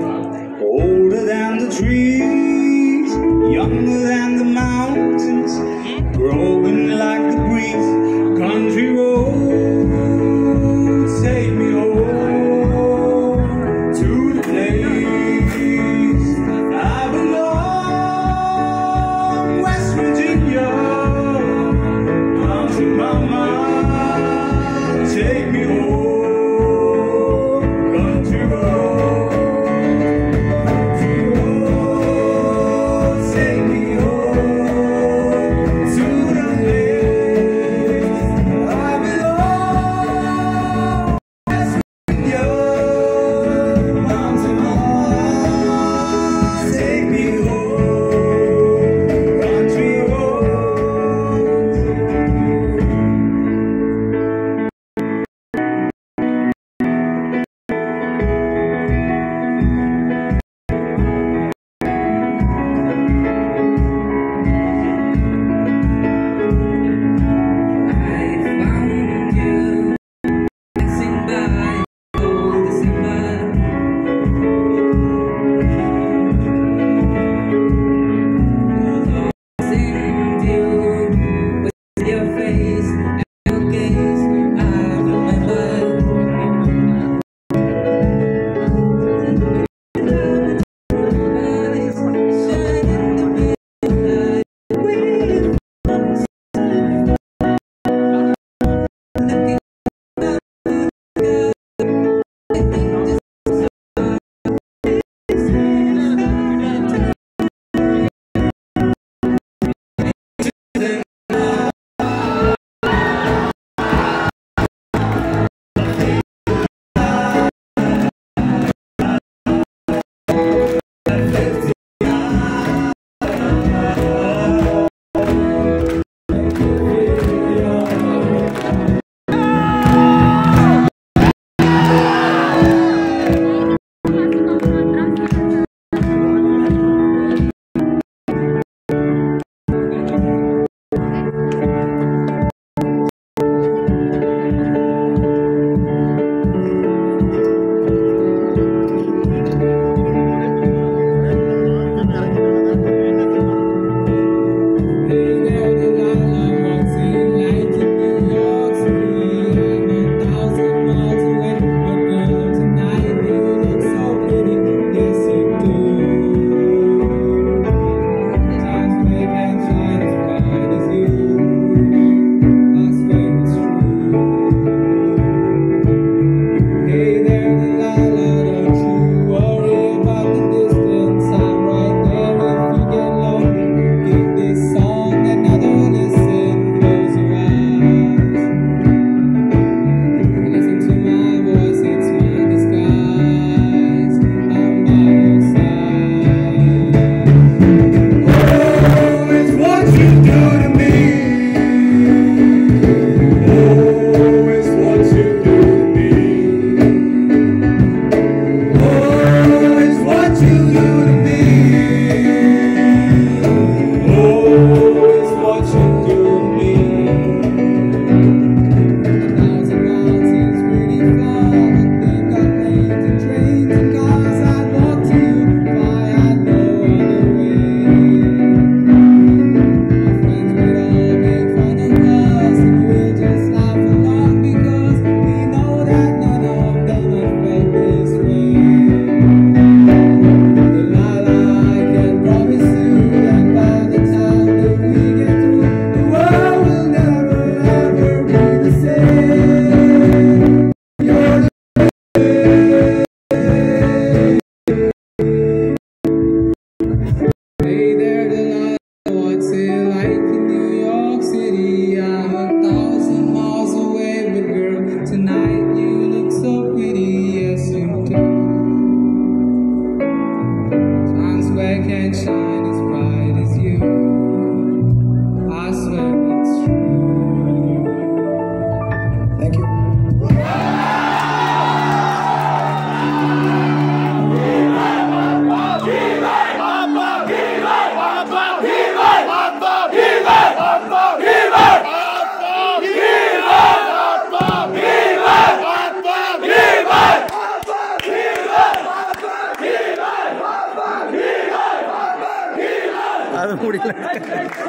Older than the trees, younger than the mountains, growing like go.